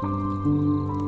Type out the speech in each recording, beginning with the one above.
嗯。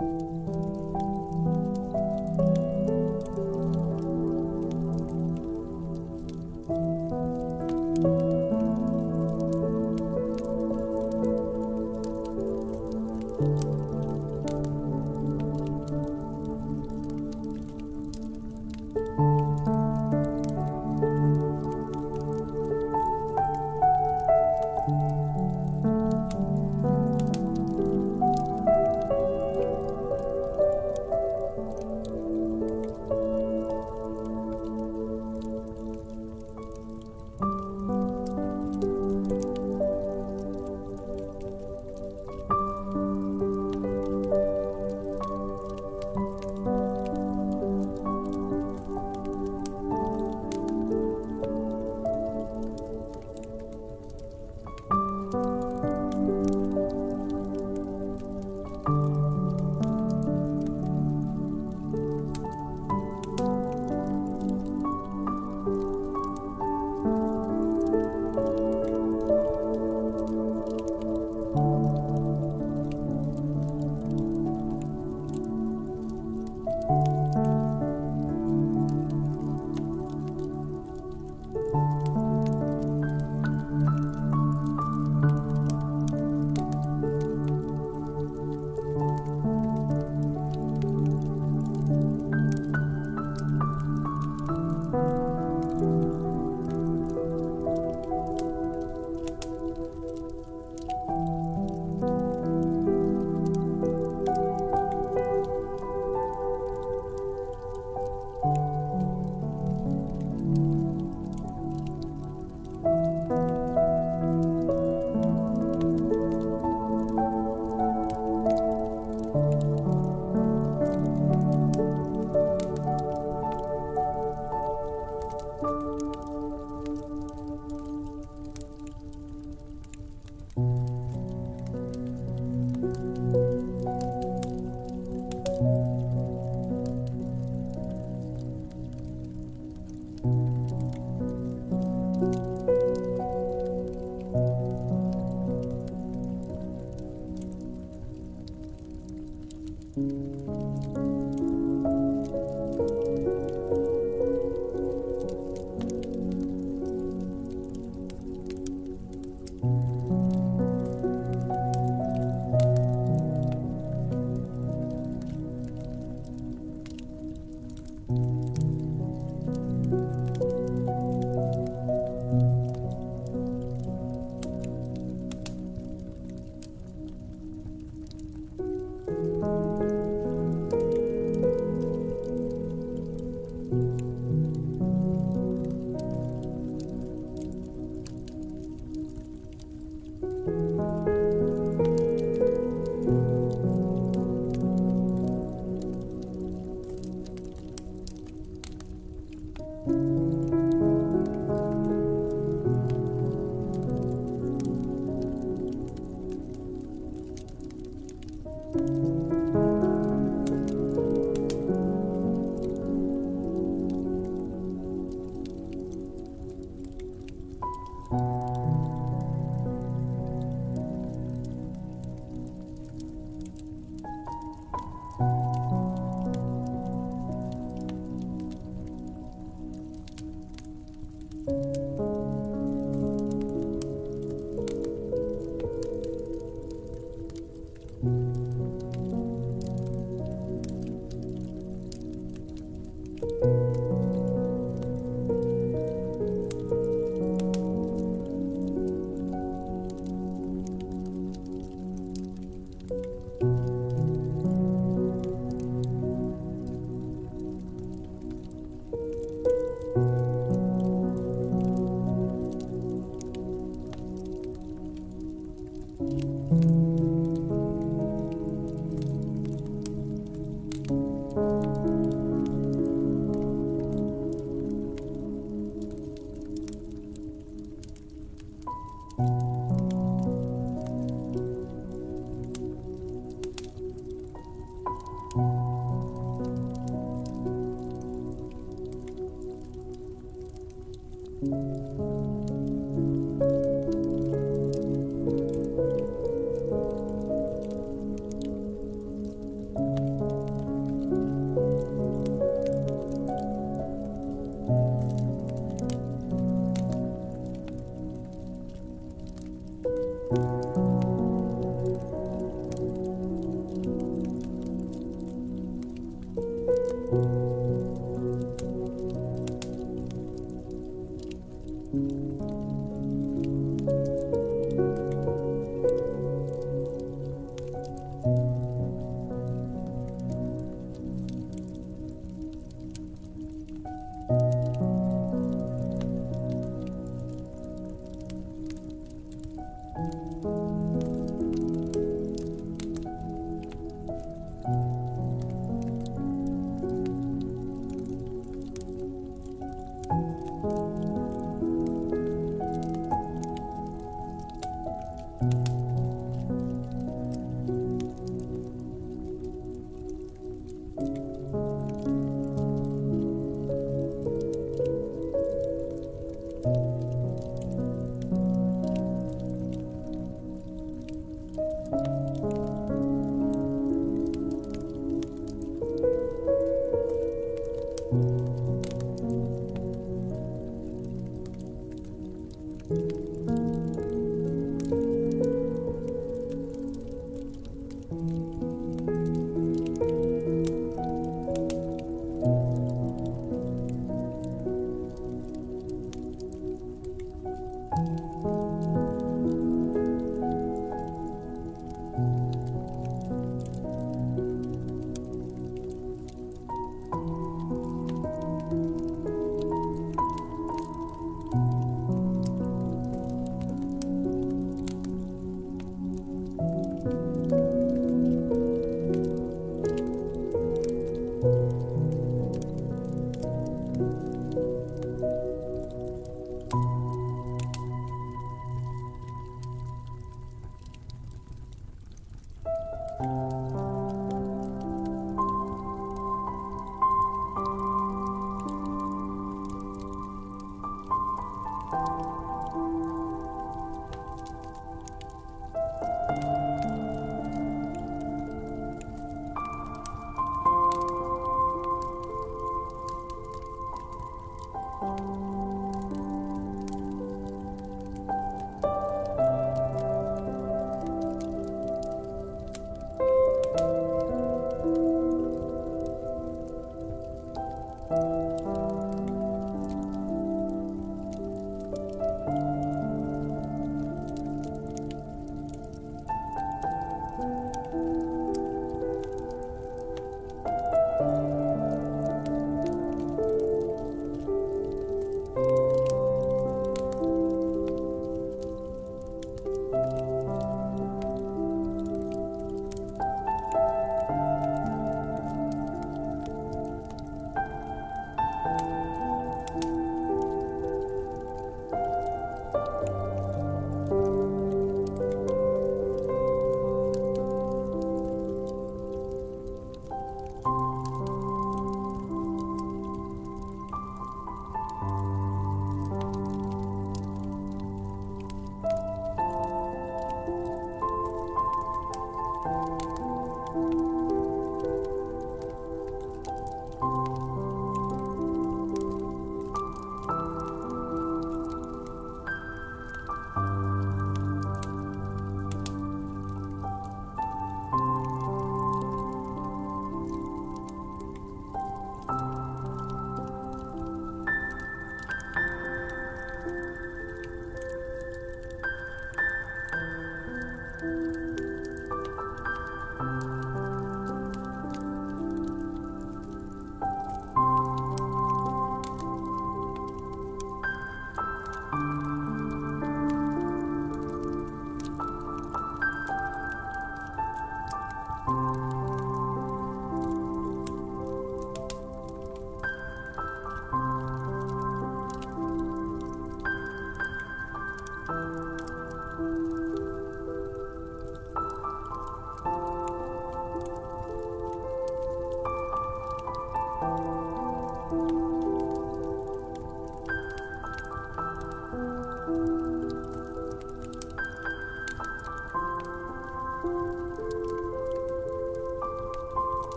Música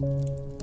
Música